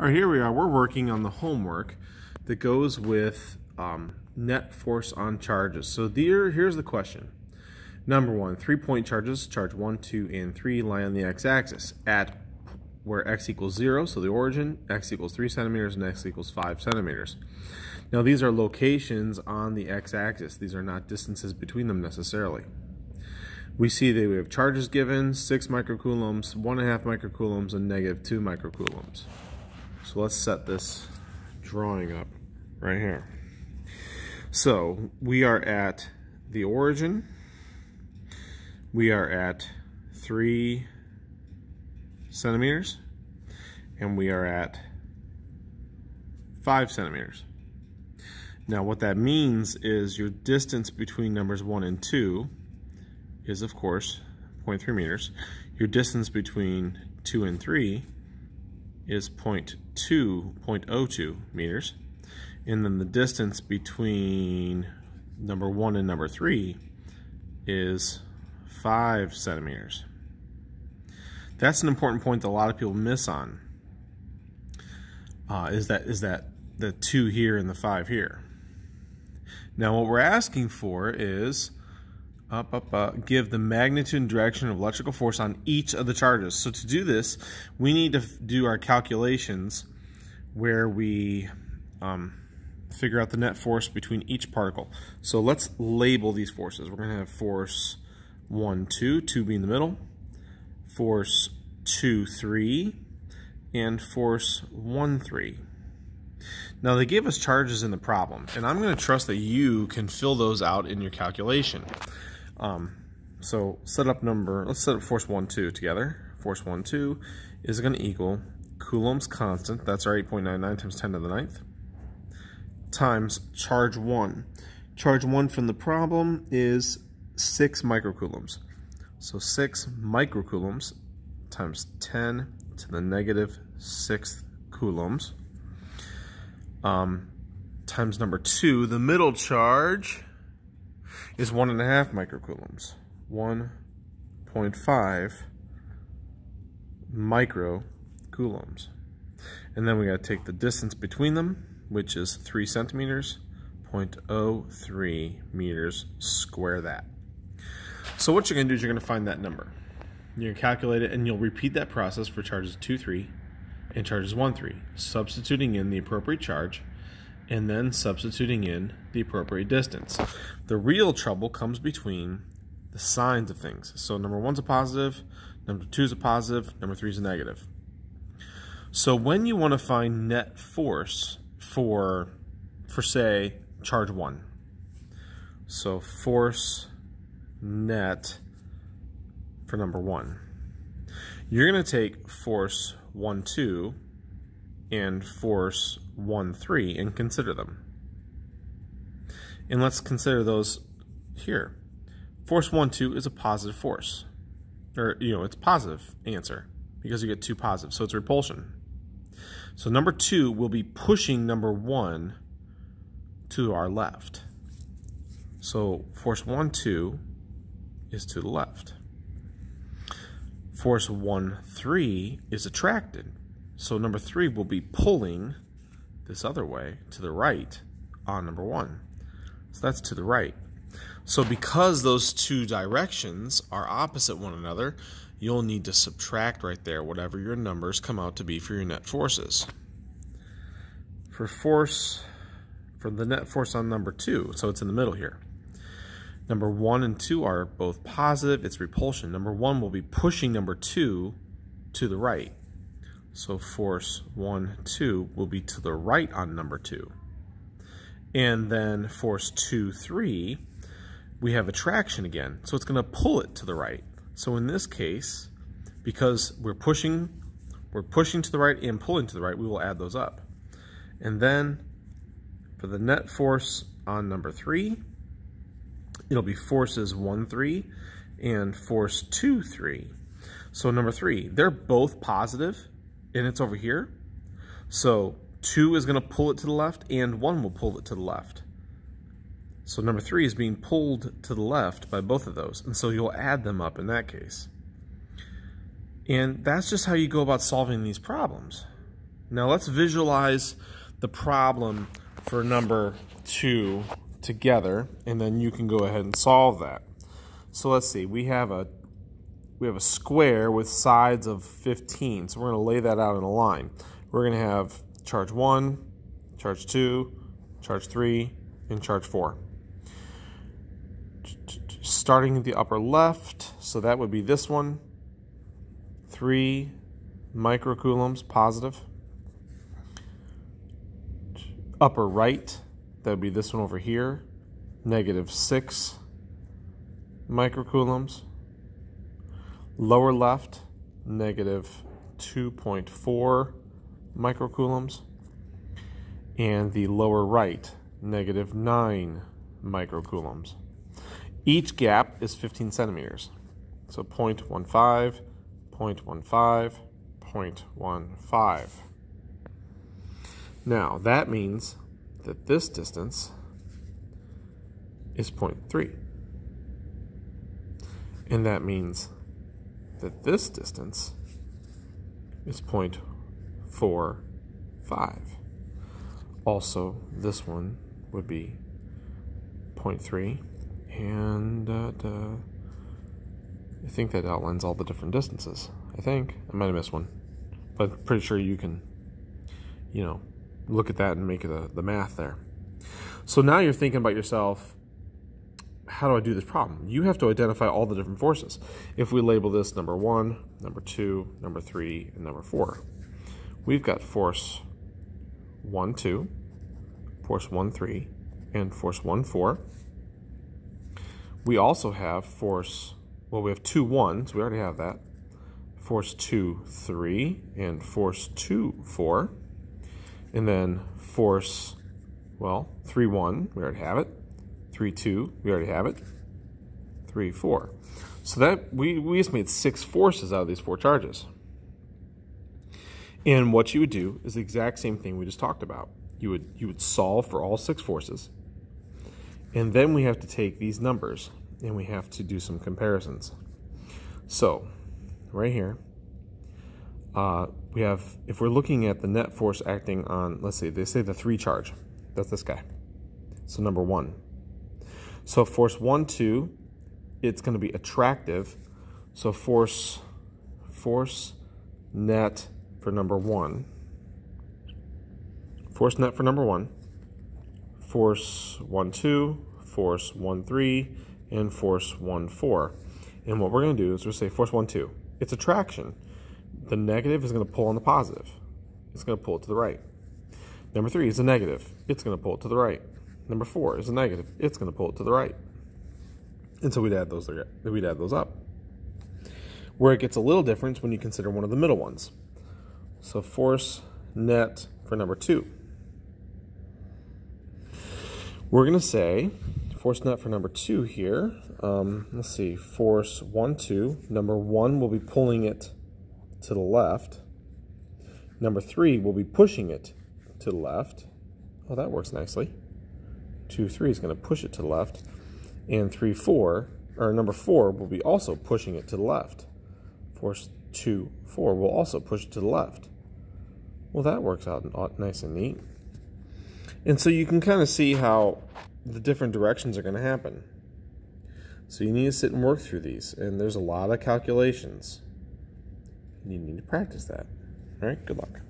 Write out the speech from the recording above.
All right, here we are. We're working on the homework that goes with um, net force on charges. So there, here's the question. Number one, three-point charges, charge one, two, and three lie on the x-axis at where x equals zero, so the origin, x equals three centimeters, and x equals five centimeters. Now these are locations on the x-axis. These are not distances between them necessarily. We see that we have charges given, six microcoulombs, one and a half microcoulombs, and negative two microcoulombs. So let's set this drawing up right here. So we are at the origin. We are at three centimeters and we are at five centimeters. Now what that means is your distance between numbers one and two is of course 0.3 meters. Your distance between two and three is 0.2, 0.02 meters. And then the distance between number one and number three is five centimeters. That's an important point that a lot of people miss on. Uh, is that is that the two here and the five here. Now what we're asking for is up, up, up, give the magnitude and direction of electrical force on each of the charges. So to do this, we need to do our calculations where we um, figure out the net force between each particle. So let's label these forces. We're going to have force 1, 2, 2 being the middle, force 2, 3, and force 1, 3. Now they gave us charges in the problem, and I'm going to trust that you can fill those out in your calculation. Um, so set up number, let's set up force 1, 2 together. Force 1, 2 is going to equal Coulomb's constant, that's our 8.99 times 10 to the ninth, times charge 1. Charge 1 from the problem is 6 microcoulombs. So 6 microcoulombs times 10 to the negative 6th coulombs um, times number 2. The middle charge is one and a half microcoulombs. 1.5 microcoulombs. And then we got to take the distance between them, which is 3 centimeters, 0.03 meters, square that. So what you're going to do is you're going to find that number. You're going to calculate it, and you'll repeat that process for charges 2, 3, and charges 1, 3, substituting in the appropriate charge and then substituting in the appropriate distance. The real trouble comes between the signs of things. So number one's a positive, number two is a positive, number three is a negative. So when you want to find net force for, for say, charge one, so force net for number one, you're going to take force one, two, and force 1, 3 and consider them. And let's consider those here. Force 1, 2 is a positive force. Or, you know, it's positive answer because you get two positives. So it's repulsion. So number 2 will be pushing number 1 to our left. So force 1, 2 is to the left. Force 1, 3 is attracted so number three will be pulling this other way to the right on number one. So that's to the right. So because those two directions are opposite one another, you'll need to subtract right there whatever your numbers come out to be for your net forces. For force, for the net force on number two, so it's in the middle here. Number one and two are both positive, it's repulsion. Number one will be pushing number two to the right. So force 1, 2 will be to the right on number 2. And then force 2, 3, we have attraction again. So it's going to pull it to the right. So in this case, because we're pushing, we're pushing to the right and pulling to the right, we will add those up. And then for the net force on number 3, it'll be forces 1, 3 and force 2, 3. So number 3, they're both positive and it's over here. So 2 is going to pull it to the left, and 1 will pull it to the left. So number 3 is being pulled to the left by both of those, and so you'll add them up in that case. And that's just how you go about solving these problems. Now let's visualize the problem for number two together, and then you can go ahead and solve that. So let's see, we have a we have a square with sides of 15. So we're going to lay that out in a line. We're going to have charge 1, charge 2, charge 3, and charge 4. Starting at the upper left, so that would be this one, 3 microcoulombs positive. Upper right, that would be this one over here, negative 6 microcoulombs. Lower left, negative 2.4 microcoulombs. And the lower right, negative 9 microcoulombs. Each gap is 15 centimeters. So 0.15, 0.15, 0.15. Now, that means that this distance is 0.3. And that means that this distance is 0.45. Also, this one would be 0.3, and uh, I think that outlines all the different distances. I think. I might have missed one, but pretty sure you can, you know, look at that and make the, the math there. So now you're thinking about yourself, how do I do this problem? You have to identify all the different forces. If we label this number one, number two, number three, and number four, we've got force one, two, force one, three, and force one, four. We also have force, well, we have two ones, we already have that. Force two, three, and force two, four. And then force, well, three, one, we already have it. 3, 2, we already have it. 3, 4. So that we, we just made six forces out of these four charges. And what you would do is the exact same thing we just talked about. You would, you would solve for all six forces. And then we have to take these numbers and we have to do some comparisons. So, right here, uh, we have, if we're looking at the net force acting on, let's see, they say the three charge. That's this guy. So number one, so force 1, 2, it's going to be attractive. So force, force net for number 1. Force net for number 1. Force 1, 2, force 1, 3, and force 1, 4. And what we're going to do is we'll say force 1, 2. It's attraction. The negative is going to pull on the positive. It's going to pull it to the right. Number 3 is a negative. It's going to pull it to the right. Number four is a negative. It's going to pull it to the right. And so we'd add those, we'd add those up. Where it gets a little different when you consider one of the middle ones. So force net for number two. We're going to say force net for number two here. Um, let's see, force one, two. Number one will be pulling it to the left. Number three will be pushing it to the left. Oh, that works nicely. 2, 3 is going to push it to the left. And 3, 4, or number 4 will be also pushing it to the left. Force 2, 4 will also push it to the left. Well, that works out nice and neat. And so you can kind of see how the different directions are going to happen. So you need to sit and work through these. And there's a lot of calculations. You need to practice that. All right, good luck.